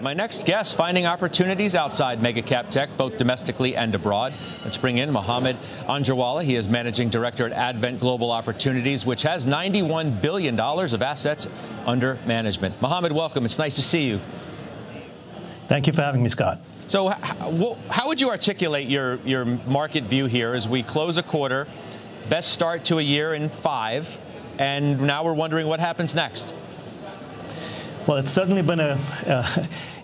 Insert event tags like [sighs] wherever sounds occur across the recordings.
My next guest finding opportunities outside mega cap tech, both domestically and abroad. Let's bring in Mohammed Anjarwalla. He is managing director at Advent Global Opportunities, which has $91 billion of assets under management. Mohammed, welcome. It's nice to see you. Thank you for having me, Scott. So, how would you articulate your, your market view here as we close a quarter, best start to a year in five, and now we're wondering what happens next? Well, it's certainly been a,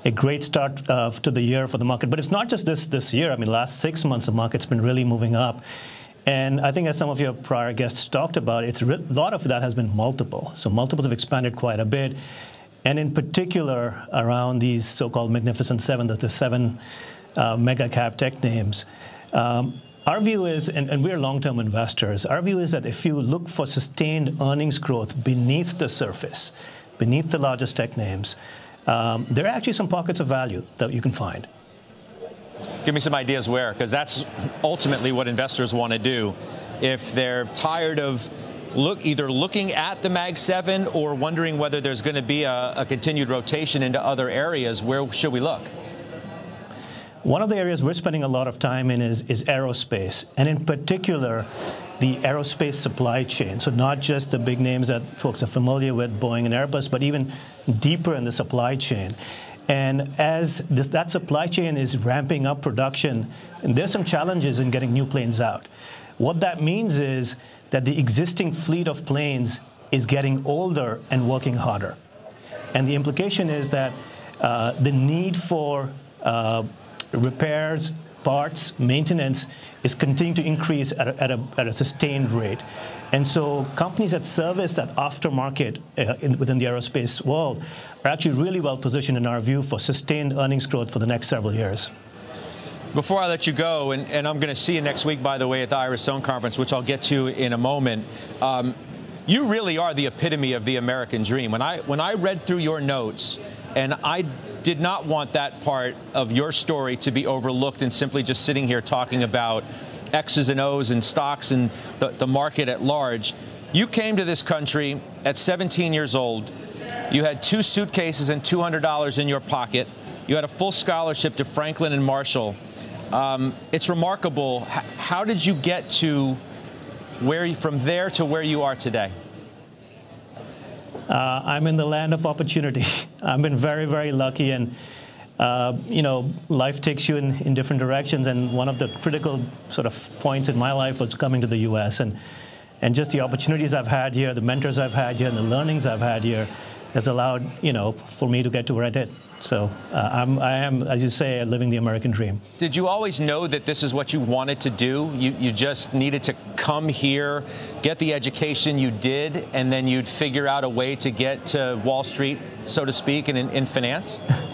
a great start uh, to the year for the market. But it's not just this, this year. I mean, last six months, the market's been really moving up. And I think as some of your prior guests talked about, it's a lot of that has been multiple. So multiples have expanded quite a bit. And in particular, around these so-called Magnificent Seven, the, the seven uh, mega cap tech names. Um, our view is, and, and we're long-term investors, our view is that if you look for sustained earnings growth beneath the surface, beneath the largest tech names, um, there are actually some pockets of value that you can find. Give me some ideas where, because that's ultimately what investors want to do. If they're tired of look either looking at the Mag 7 or wondering whether there's going to be a, a continued rotation into other areas, where should we look? One of the areas we're spending a lot of time in is, is aerospace, and in particular, the aerospace supply chain. So not just the big names that folks are familiar with, Boeing and Airbus, but even deeper in the supply chain. And as this, that supply chain is ramping up production, there's some challenges in getting new planes out. What that means is that the existing fleet of planes is getting older and working harder. And the implication is that uh, the need for uh, repairs, parts, maintenance is continuing to increase at a, at a, at a sustained rate. And so companies that service that aftermarket uh, in, within the aerospace world are actually really well positioned in our view for sustained earnings growth for the next several years. Before I let you go, and, and I'm going to see you next week, by the way, at the IRA Conference, which I'll get to in a moment. Um, you really are the epitome of the American dream. When I when I read through your notes, and I did not want that part of your story to be overlooked and simply just sitting here talking about X's and O's and stocks and the, the market at large. You came to this country at 17 years old. You had two suitcases and $200 in your pocket. You had a full scholarship to Franklin and Marshall. Um, it's remarkable. How did you get to where, from there to where you are today? Uh, I'm in the land of opportunity. [laughs] I've been very, very lucky, and uh, you know, life takes you in, in different directions. And one of the critical sort of points in my life was coming to the U.S. and and just the opportunities I've had here, the mentors I've had here, and the learnings I've had here has allowed you know for me to get to where I did. So uh, I'm, I am, as you say, living the American dream. Did you always know that this is what you wanted to do? You, you just needed to come here, get the education you did, and then you'd figure out a way to get to Wall Street, so to speak, in, in finance? [laughs]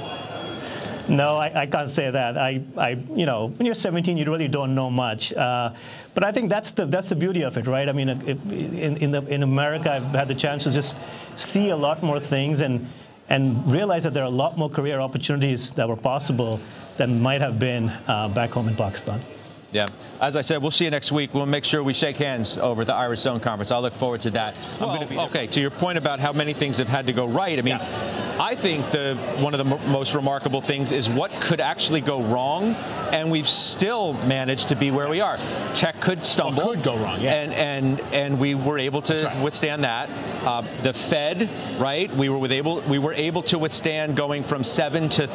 No, I, I, can't say that. I, I, you know, when you're 17, you really don't know much. Uh, but I think that's the that's the beauty of it, right? I mean, it, in in, the, in America, I've had the chance to just see a lot more things and and realize that there are a lot more career opportunities that were possible than might have been uh, back home in Pakistan. Yeah. As I said, we'll see you next week. We'll make sure we shake hands over the Ira Sohn Conference. I'll look forward to that. Well, okay, to your point about how many things have had to go right, I mean, yeah. I think the one of the most remarkable things is what could actually go wrong, and we've still managed to be where yes. we are. Tech could stumble. Well, could go wrong, yeah. And, and, and we were able to right. withstand that. Uh, the Fed, right, we were, able, we were able to withstand going from 7 to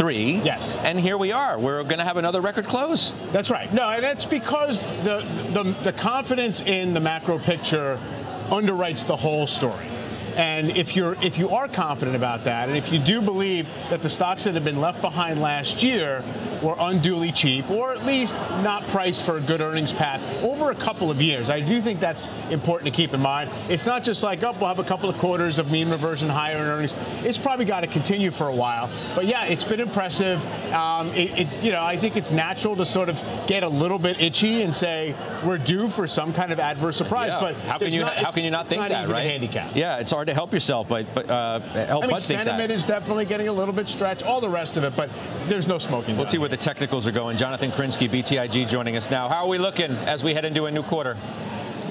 three. Yes. And here we are. We're going to have another record close. That's right. No, and that's because the, the, the confidence in the macro picture underwrites the whole story. And if you're if you are confident about that, and if you do believe that the stocks that have been left behind last year were unduly cheap, or at least not priced for a good earnings path over a couple of years, I do think that's important to keep in mind. It's not just like, oh, we'll have a couple of quarters of mean reversion higher in earnings. It's probably got to continue for a while. But yeah, it's been impressive. Um, it, it, you know, I think it's natural to sort of get a little bit itchy and say we're due for some kind of adverse surprise. Yeah. But how can you not, how can you not think not that, right? handicap. Yeah, it's hard to help yourself, but, but uh, help I mean, us sentiment is definitely getting a little bit stretched. All the rest of it, but there's no smoking. Let's see where the technicals are going. Jonathan Krinsky, BTIG, joining us now. How are we looking as we head into a new quarter? [clears throat]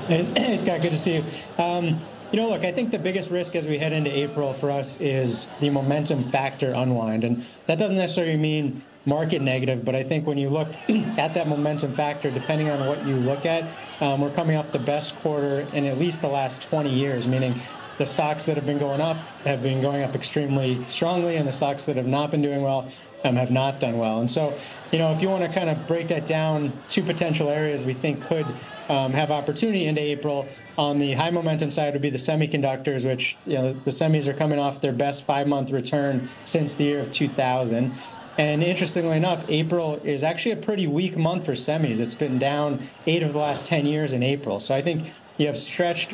Hey, Scott, good to see you. Um, You know, look, I think the biggest risk as we head into April for us is the momentum factor unwind. And that doesn't necessarily mean market negative, but I think when you look [clears throat] at that momentum factor, depending on what you look at, um, we're coming off the best quarter in at least the last 20 years, meaning the stocks that have been going up have been going up extremely strongly, and the stocks that have not been doing well um, have not done well. And so, you know, if you want to kind of break that down, two potential areas we think could um, have opportunity into April. On the high momentum side would be the semiconductors, which you know the semis are coming off their best five month return since the year of 2000. And interestingly enough, April is actually a pretty weak month for semis. It's been down eight of the last 10 years in April. So I think you have stretched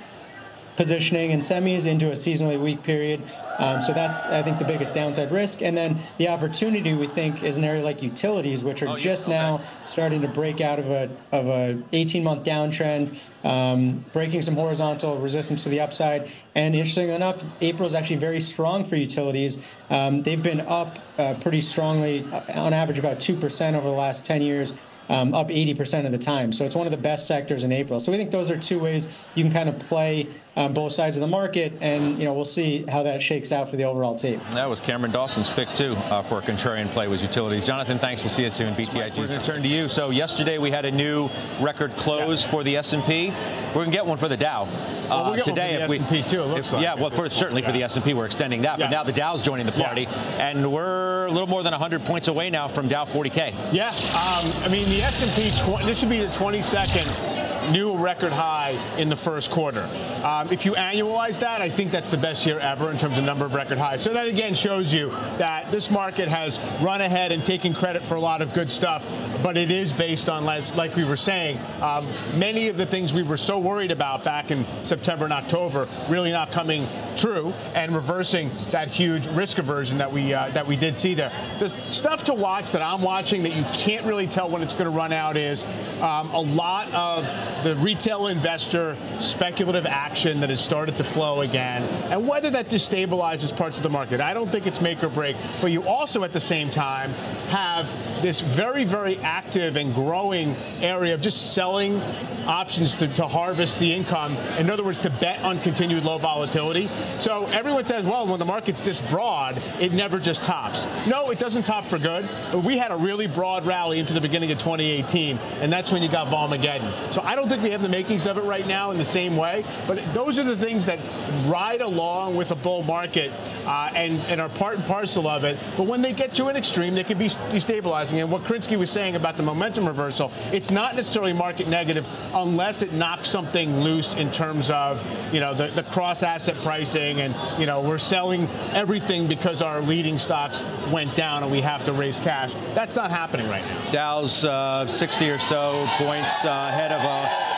positioning and semis into a seasonally weak period. Um, so that's, I think, the biggest downside risk. And then the opportunity we think is an area like utilities, which are oh, just okay. now starting to break out of a of a 18 month downtrend, um, breaking some horizontal resistance to the upside. And interestingly enough, April is actually very strong for utilities. Um, they've been up uh, pretty strongly, uh, on average, about two percent over the last 10 years um, up 80% of the time. So it's one of the best sectors in April. So we think those are two ways you can kind of play um, both sides of the market, and you know we'll see how that shakes out for the overall team. That was Cameron Dawson's pick too uh, for a contrarian play was utilities. Jonathan, thanks. We'll see you soon. BTIG. We're going to turn to you. So yesterday we had a new record close yeah. for the S&P. We're going to get one for the Dow. Uh, well, today, if we S&P too, it looks if, like. Yeah, well, for, certainly yeah. for the S&P, we're extending that. Yeah. But now the Dow's joining the party, yeah. and we're a little more than 100 points away now from Dow 40K. Yeah, um, I mean the S&P. this would be the 22nd new record high in the first quarter. Um, if you annualize that, I think that's the best year ever in terms of number of record highs. So that again shows you that this market has run ahead and taken credit for a lot of good stuff, but it is based on, like we were saying, um, many of the things we were so worried about back in September and October really not coming true and reversing that huge risk aversion that we uh, that we did see there. The stuff to watch that I'm watching that you can't really tell when it's going to run out is um, a lot of the retail investor speculative action that has started to flow again, and whether that destabilizes parts of the market. I don't think it's make or break, but you also at the same time have this very, very active and growing area of just selling options to, to harvest the income. In other words, to bet on continued low volatility. So everyone says, well, when the market's this broad, it never just tops. No, it doesn't top for good, but we had a really broad rally into the beginning of 2018, and that's when you got Volmageddon. So I don't think we have the makings of it right now in the same way, but those are the things that ride along with a bull market uh, and, and are part and parcel of it. But when they get to an extreme, they can be destabilizing. And what Krinsky was saying about the momentum reversal, it's not necessarily market negative unless it knocks something loose in terms of, you know, the, the cross asset pricing and, you know, we're selling everything because our leading stocks went down and we have to raise cash. That's not happening right now. Dow's uh, 60 or so points uh, ahead of a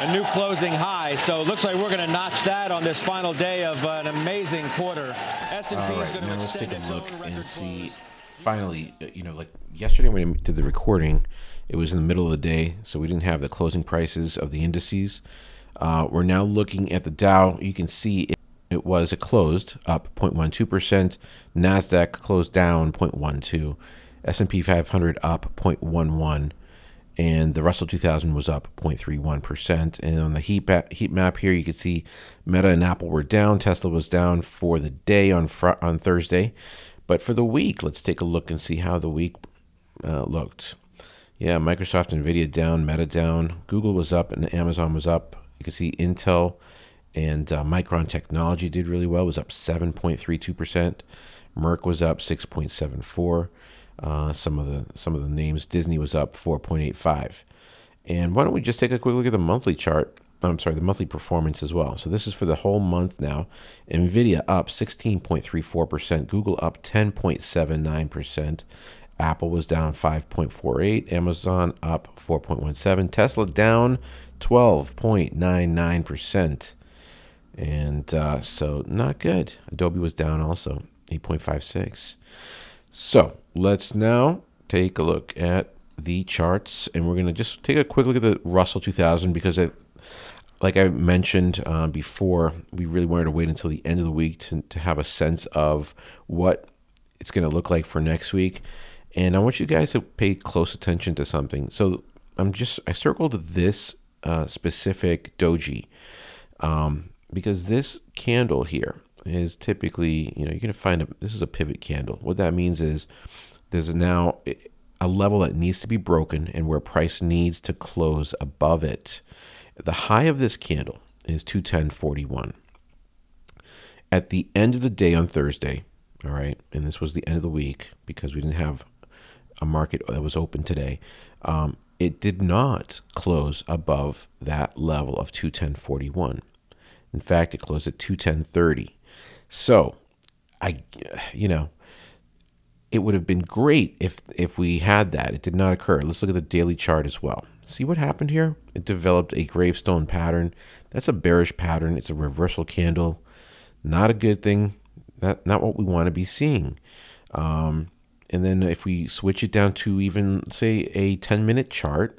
a new closing high. So it looks like we're going to notch that on this final day of an amazing quarter. S&P right, is going to extend let's take a look and see. Finally, uh, you know, like yesterday when we did the recording, it was in the middle of the day, so we didn't have the closing prices of the indices. Uh, we're now looking at the Dow. You can see it, it was it closed up 0.12%. Nasdaq closed down 0.12. S&P 500 up 0.11 and the Russell 2000 was up 0.31%. And on the heat, heat map here, you can see Meta and Apple were down. Tesla was down for the day on fr- on Thursday, but for the week, let's take a look and see how the week uh, looked. Yeah, Microsoft Nvidia down, Meta down, Google was up, and Amazon was up. You can see Intel and uh, Micron Technology did really well. Was up 7.32%. Merck was up 6.74. Uh, some of the some of the names. Disney was up 4.85. And why don't we just take a quick look at the monthly chart? I'm sorry, the monthly performance as well. So this is for the whole month now. Nvidia up 16.34%, Google up 10.79%, Apple was down 5.48, Amazon up 4.17, Tesla down 12.99%. And uh, so not good. Adobe was down also 8.56. So let's now take a look at the charts, and we're going to just take a quick look at the Russell 2000 because, I, like I mentioned uh, before, we really wanted to wait until the end of the week to, to have a sense of what it's going to look like for next week. And I want you guys to pay close attention to something. So I'm just I circled this uh, specific doji. Um, because this candle here is typically, you know, you're going to find a, this is a pivot candle. What that means is there's now a level that needs to be broken and where price needs to close above it. The high of this candle is 210.41. At the end of the day on Thursday, all right, and this was the end of the week because we didn't have a market that was open today. Um, it did not close above that level of 210.41. In fact, it closed at 210.30. So, I, you know, it would have been great if if we had that. It did not occur. Let's look at the daily chart as well. See what happened here? It developed a gravestone pattern. That's a bearish pattern. It's a reversal candle. Not a good thing. Not not what we want to be seeing. Um, and then if we switch it down to even say a 10 minute chart,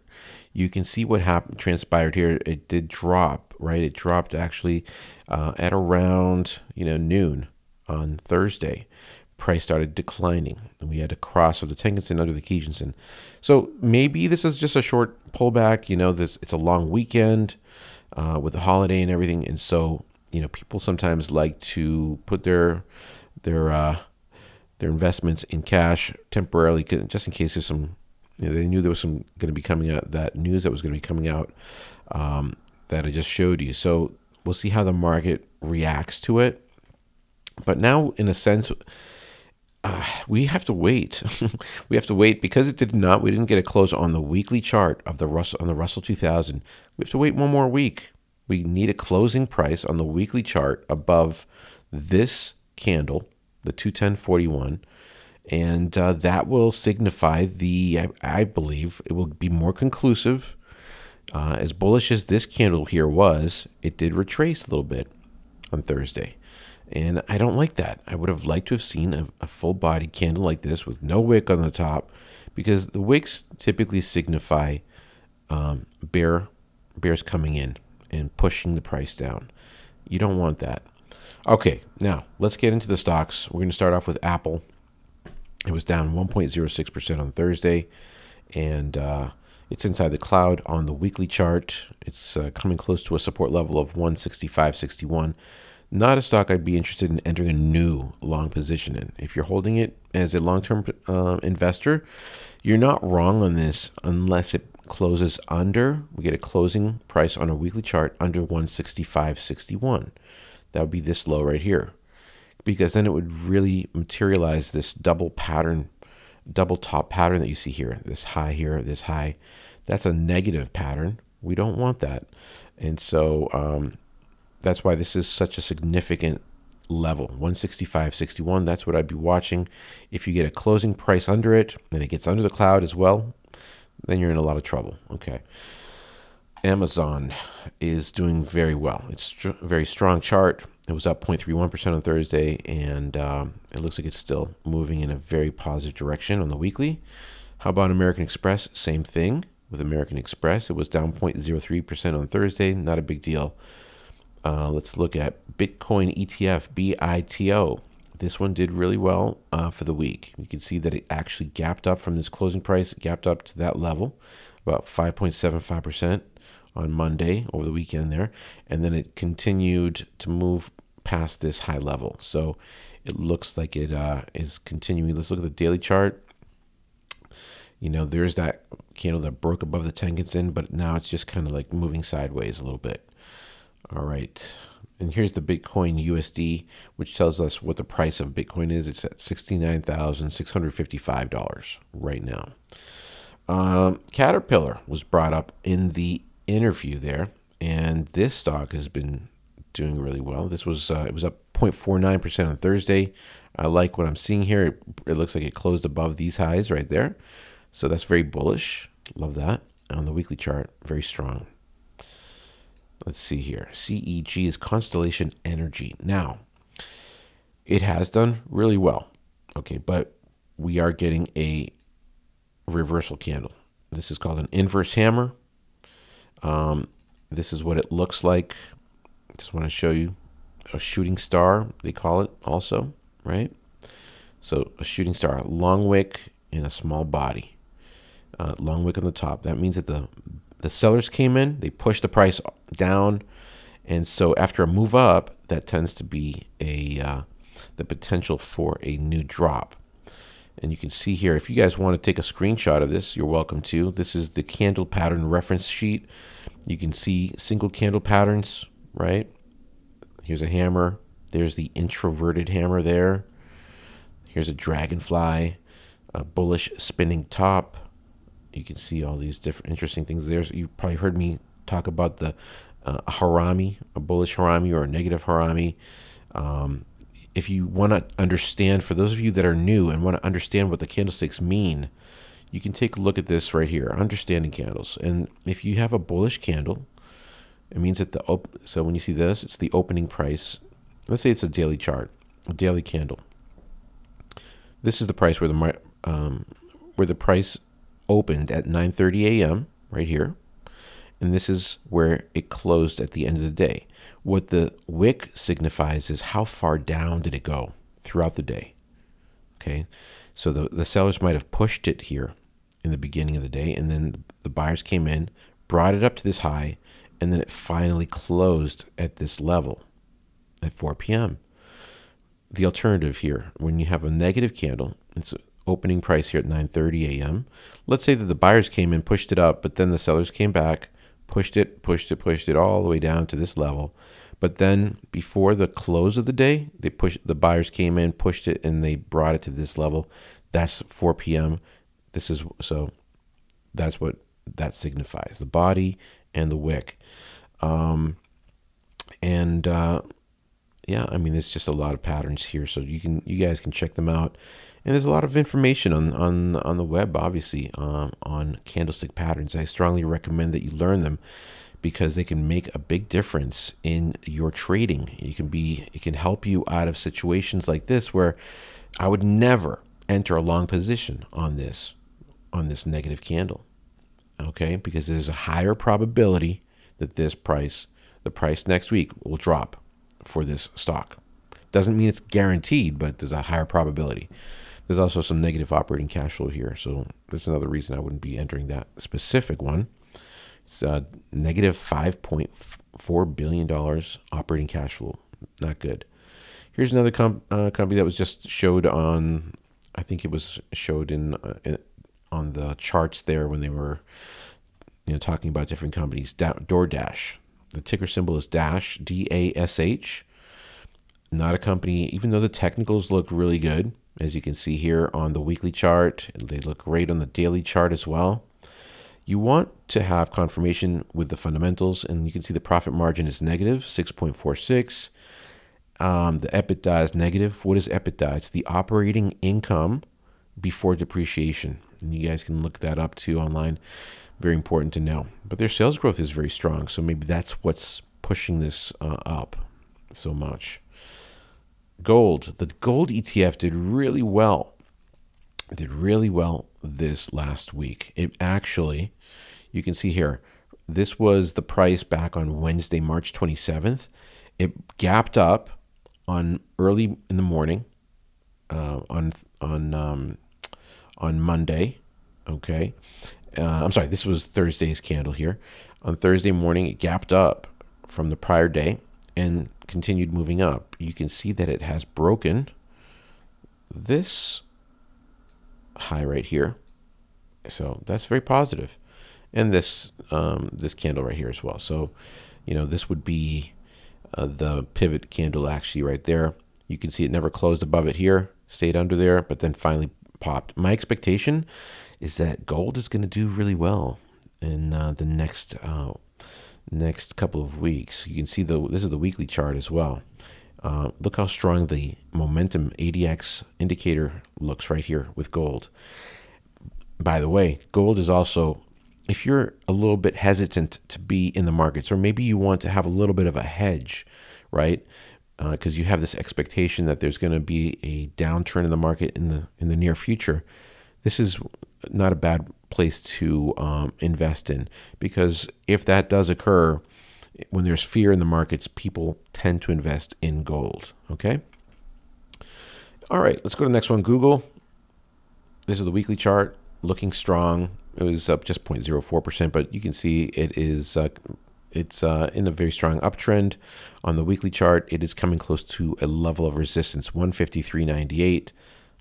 you can see what happened transpired here. It did drop, right? It dropped actually uh, at around you know noon on Thursday price started declining. And we had a cross of the Tenkan-sen under the Kijun-sen. So maybe this is just a short pullback. You know, this it's a long weekend uh, with the holiday and everything, and so you know people sometimes like to put their their uh, their investments in cash temporarily, just in case there's some. You know, they knew there was some going to be coming out that news that was going to be coming out um, that I just showed you. So we'll see how the market reacts to it. But now, in a sense, uh, [sighs] we have to wait. [laughs] we have to wait because it did not. We didn't get a close on the weekly chart of the Russell on the Russell 2000. We have to wait one more week. We need a closing price on the weekly chart above this candle, the 210.41, and uh, that will signify the. I, I, believe it will be more conclusive. Uh, as bullish as this candle here was, it did retrace a little bit on Thursday. And I don't like that. I would have liked to have seen a, a full body candle like this with no wick on the top because the wicks typically signify um, bear bears coming in and pushing the price down. You don't want that. Okay, now let's get into the stocks. We're going to start off with Apple. It was down 1.06% on Thursday, and uh, it's inside the cloud on the weekly chart. It's uh, coming close to a support level of 165.61. Not a stock I'd be interested in entering a new long position in. If you're holding it as a long term uh, investor, you're not wrong on this unless it closes under, we get a closing price on a weekly chart under 165.61. That would be this low right here. Because then it would really materialize this double pattern, double top pattern that you see here. This high here, this high. That's a negative pattern. We don't want that. And so um, that's why this is such a significant level. 165.61 that's what i'd be watching. If you get a closing price under it and it gets under the cloud as well then you're in a lot of trouble okay? Amazon is doing very well. It's a very strong chart. It was up 0.31% on thursday and um, it looks like it's still moving in a very positive direction on the weekly. How about american express? Same thing with american express. It was down 0.03% on thursday. Not a big deal uh, let's look at Bitcoin ETF, BITO. This one did really well uh, for the week. You can see that it actually gapped up from this closing price, gapped up to that level, about 5.75% on Monday over the weekend there. And then it continued to move past this high level. So it looks like it uh, is continuing. Let's look at the daily chart. You know, there's that candle that broke above the Tenkan-sen, but now it's just kind of like moving sideways a little bit. All right. And here's the Bitcoin USD, which tells us what the price of Bitcoin is. It's at $69,655 right now. Um, Caterpillar was brought up in the interview there, and this stock has been doing really well. This was uh, it was up 0.49% on Thursday. I like what I'm seeing here. It, it looks like it closed above these highs right there. So that's very bullish. Love that. On the weekly chart, very strong. Let's see here. CEG is Constellation Energy. Now, it has done really well. Okay, but we are getting a reversal candle. This is called an inverse hammer. Um, this is what it looks like. Just want to show you a shooting star, they call it also, right? So a shooting star, long wick and a small body. Uh, long wick on the top. That means that the the sellers came in, they pushed the price down, And so after a move up, that tends to be a uh, the potential for a new drop. And you can see here, if you guys want to take a screenshot of this, you're welcome to. This is the candle pattern reference sheet. You can see single candle patterns, right? Here's a hammer. There's the introverted hammer there. Here's a dragonfly, a bullish spinning top. You can see all these different interesting things there. So you probably heard me talk about the uh, harami, a bullish harami or a negative harami. Um, if you want to understand, for those of you that are new and want to understand what the candlesticks mean, you can take a look at this right here, understanding candles. And if you have a bullish candle, it means that the op- so when you see this, it's the opening price. Let's say it's a daily chart, a daily candle. This is the price where the um, where the price opened at 9:30 a.m. right here, and this is where it closed at the end of the day. What the wick signifies is how far down did it go throughout the day. Okay, so the, the sellers might have pushed it here in the beginning of the day, and then the buyers came in, brought it up to this high, and then it finally closed at this level at 4 p.m. The alternative here, when you have a negative candle, it's opening price here at 9:30 a.m. Let's say that the buyers came in, pushed it up, but then the sellers came back, pushed it, pushed it, pushed it all the way down to this level. But then before the close of the day, they pushed the buyers came in, pushed it, and they brought it to this level. That's 4 p.m. This is so that's what that signifies the body and the wick. Um, and uh, yeah, I mean, there's just a lot of patterns here, so you can you guys can check them out. And there's a lot of information on on on the web, obviously, um, on candlestick patterns. I strongly recommend that you learn them because they can make a big difference in your trading. You can be it can help you out of situations like this where I would never enter a long position on this on this negative candle. Okay? Because there's a higher probability that this price the price next week will drop for this stock. Doesn't mean it's guaranteed, but there's a higher probability. There's also some negative operating cash flow here, so that's another reason I wouldn't be entering that specific one. It's a negative $5.4 billion operating cash flow. Not good. Here's another uh, company that was just showed on, I think it was showed in, uh, in, on the charts there when they were you know, talking about different companies. Da- DoorDash. The ticker symbol is Dash, D A S H. Not a company, even though the technicals look really good, as you can see here on the weekly chart. They look great on the daily chart as well. You want to have confirmation with the fundamentals, and you can see the profit margin is negative 6.46. Um, the EBITDA is negative. What is EBITDA? It's the operating income before depreciation. And you guys can look that up too online. Very important to know. But their sales growth is very strong, so maybe that's what's pushing this uh, up so much. Gold. The gold ETF did really well. Did really well this last week. It actually you can see here, this was the price back on Wednesday, March 27th. It gapped up on early in the morning uh, on on um, on Monday. Okay, uh, I'm sorry. This was Thursday's candle here. On Thursday morning, it gapped up from the prior day and continued moving up. You can see that it has broken this high right here. So that's very positive and this um, this candle right here as well. So, you know, this would be uh, the pivot candle actually right there. You can see it never closed above it here, stayed under there, but then finally popped. My expectation is that gold is going to do really well in uh, the next uh, next couple of weeks. You can see the this is the weekly chart as well. Uh, look how strong the momentum ADX indicator looks right here with gold. By the way, gold is also if you're a little bit hesitant to be in the markets, or maybe you want to have a little bit of a hedge, right? Because uh, you have this expectation that there's going to be a downturn in the market in the in the near future. This is not a bad place to um, invest in because if that does occur, when there's fear in the markets, people tend to invest in gold. Okay. All right, let's go to the next one. Google. This is the weekly chart, looking strong. It was up just 0.04%, but you can see it is uh, it's uh, in a very strong uptrend. On the weekly chart, it is coming close to a level of resistance, 153.98.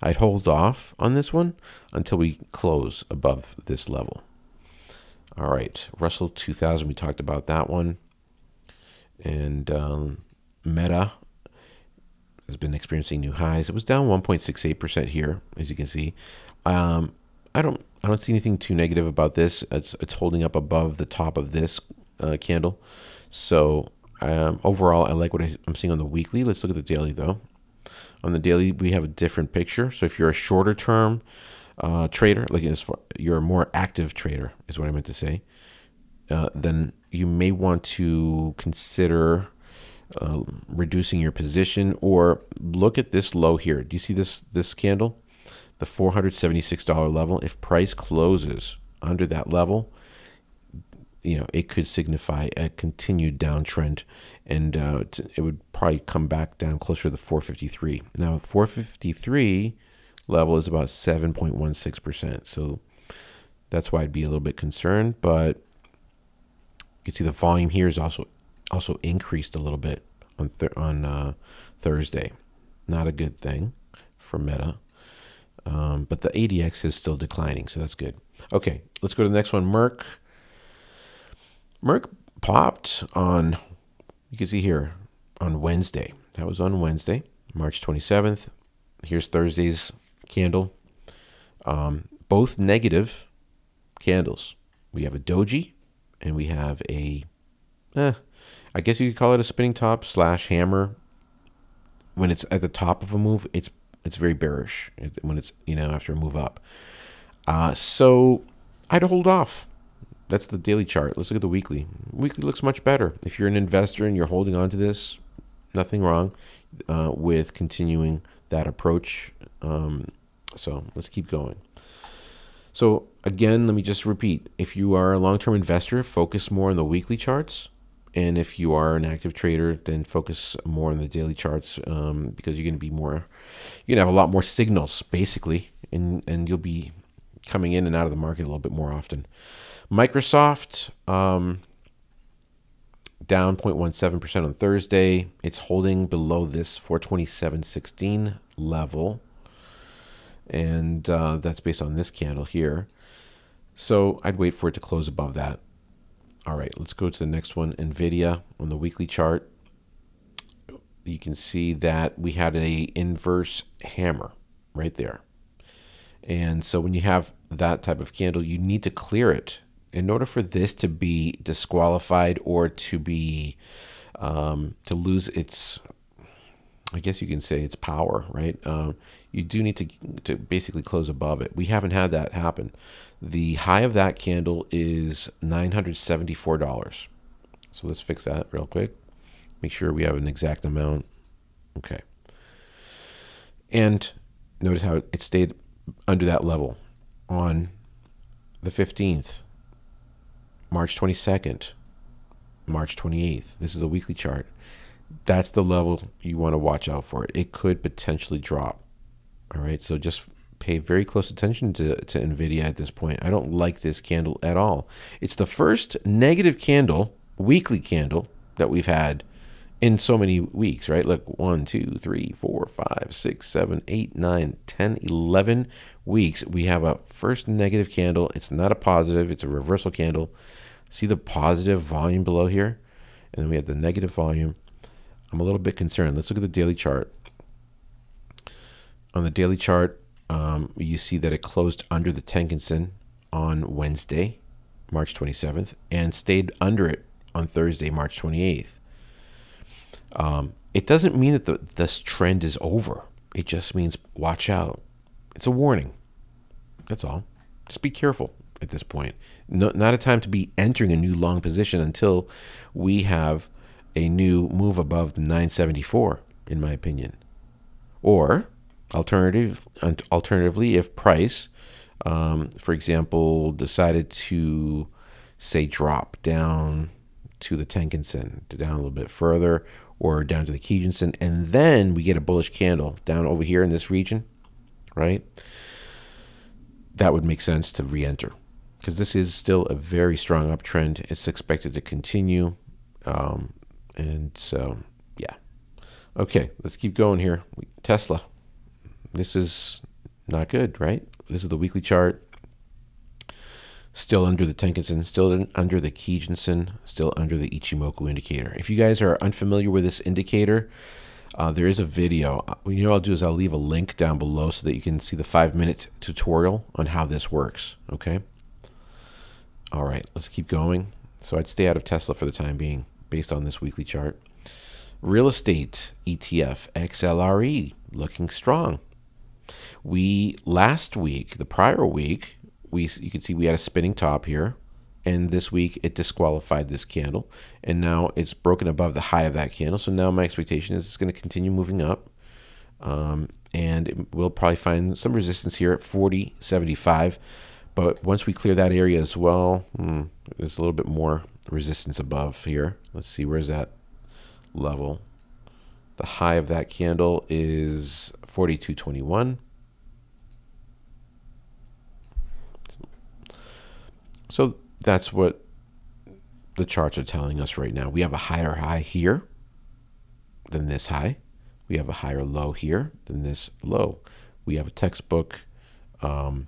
I'd hold off on this one until we close above this level. All right, Russell 2000, we talked about that one. And um, Meta has been experiencing new highs. It was down 1.68% here, as you can see. Um, I don't I don't see anything too negative about this. It's it's holding up above the top of this uh, candle. So um, overall, I like what I'm seeing on the weekly. Let's look at the daily though. On the daily, we have a different picture. So if you're a shorter term uh, trader, like as far, you're a more active trader, is what I meant to say, uh, then you may want to consider uh, reducing your position or look at this low here. Do you see this this candle? The $476 level. If price closes under that level, you know, it could signify a continued downtrend, and uh, it would probably come back down closer to the 453. Now, 453 level is about 7.16%, so that's why I'd be a little bit concerned. But you can see the volume here is also also increased a little bit on th on uh, Thursday. Not a good thing for Meta. Um, but the ADX is still declining, so that's good. Okay, let's go to the next one. Merck Merck popped on, you can see here, on Wednesday. That was on Wednesday, March 27th. Here's Thursday's candle. Um, both negative candles. We have a doji and we have a, eh, I guess you could call it a spinning top slash hammer. When it's at the top of a move, it's it's very bearish. When it's you know after a move up, uh, so I'd hold off. That's the daily chart. Let's look at the weekly. Weekly looks much better. If you're an investor and you're holding on to this, nothing wrong uh, with continuing that approach. Um, so let's keep going. So again, let me just repeat. If you are a long-term investor, focus more on the weekly charts. And if you are an active trader, then focus more on the daily charts um, because you're going to be more, you're going to have a lot more signals basically, and, and you'll be coming in and out of the market a little bit more often. Microsoft um, down 0.17% on Thursday. It's holding below this 427.16 level. And uh, that's based on this candle here. So I'd wait for it to close above that. All right, let's go to the next one. NVIDIA on the weekly chart. You can see that we had a inverse hammer right there. And so when you have that type of candle, you need to clear it in order for this to be disqualified or to be um, to lose its I guess you can say its power, right? Um, you do need to to basically close above it. We haven't had that happen. The high of that candle is nine hundred seventy four dollars. So let's fix that real quick. Make sure we have an exact amount. Okay. And notice how it stayed under that level on the 15th March 22nd, March 28th. This is a weekly chart. That's the level you want to watch out for. It could potentially drop. All right, so just pay very close attention to, to NVIDIA at this point. I don't like this candle at all. It's the first negative candle, weekly candle, that we've had in so many weeks, right? Like one, two, three, four, five, six, seven, eight, nine, ten, eleven weeks. We have a first negative candle. It's not a positive, it's a reversal candle. See the positive volume below here? And then we have the negative volume. I'm a little bit concerned. Let's look at the daily chart. On the daily chart, um, you see that it closed under the Tenkan-sen on Wednesday, March 27th, and stayed under it on Thursday, March 28th. Um, it doesn't mean that the, this trend is over. It just means watch out. It's a warning. That's all. Just be careful at this point. No, not a time to be entering a new long position until we have a new move above the 974, in my opinion. Or alternative, alternatively, if price, um, for example, decided to say drop down to the Tenkan-sen, to down a little bit further, or down to the Kijun-sen, and then we get a bullish candle down over here in this region, right? That would make sense to re-enter because this is still a very strong uptrend. It's expected to continue. Um, and so, yeah. Okay, let's keep going here. Tesla. This is not good, right? This is the weekly chart. Still under the Tenkan-sen, still under the Kijun-sen, still under the Ichimoku indicator. If you guys are unfamiliar with this indicator, uh, there is a video. Uh, you know what I'll do is I'll leave a link down below so that you can see the five minute tutorial on how this works. Okay. All right, let's keep going. So I'd stay out of Tesla for the time being based on this weekly chart. Real estate ETF XLRE looking strong. We last week, the prior week, we you can see we had a spinning top here and this week it disqualified this candle and now it's broken above the high of that candle so now my expectation is it's going to continue moving up um, and we'll probably find some resistance here at 40.75 but once we clear that area as well hmm, there's a little bit more resistance above here let's see where's that level the high of that candle is 42.21 so that's what the charts are telling us right now. We have a higher high here than this high. We have a higher low here than this low. We have a textbook. Um,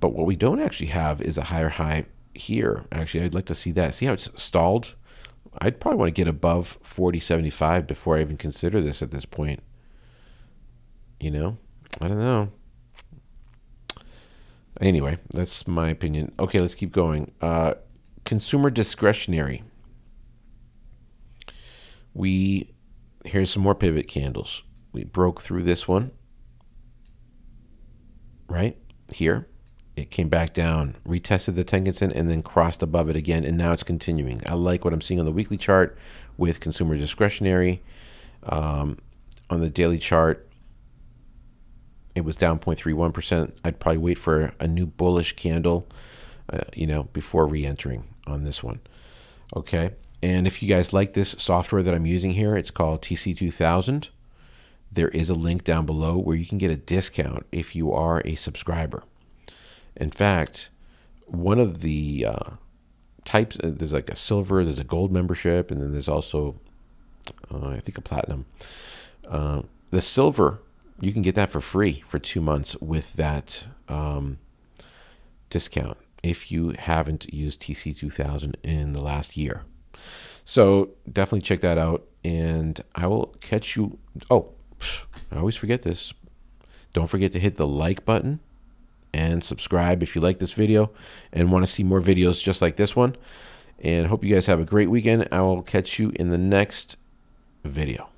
but what we don't actually have is a higher high here. Actually, I'd like to see that. See how it's stalled? I'd probably want to get above 4075 before I even consider this at this point. You know? I don't know. Anyway, that's my opinion. Okay, let's keep going. Uh, consumer discretionary. We here's some more pivot candles. We broke through this one. Right? Here. It came back down, retested the Tenkan-sen, and then crossed above it again, and now it's continuing. I like what I'm seeing on the weekly chart with consumer discretionary. Um, on the daily chart, it was down 0.31%. I'd probably wait for a new bullish candle, uh, you know, before re-entering on this one. Okay. And if you guys like this software that I'm using here, it's called TC2000. There is a link down below where you can get a discount if you are a subscriber. In fact, one of the uh, types, uh, there's like a silver, there's a gold membership, and then there's also, uh, I think, a platinum. Uh, the silver you can get that for free for two months with that um, discount if you haven't used TC2000 in the last year. So definitely check that out. And I will catch you. Oh, I always forget this. Don't forget to hit the like button and subscribe if you like this video and want to see more videos just like this one. And hope you guys have a great weekend. I will catch you in the next video.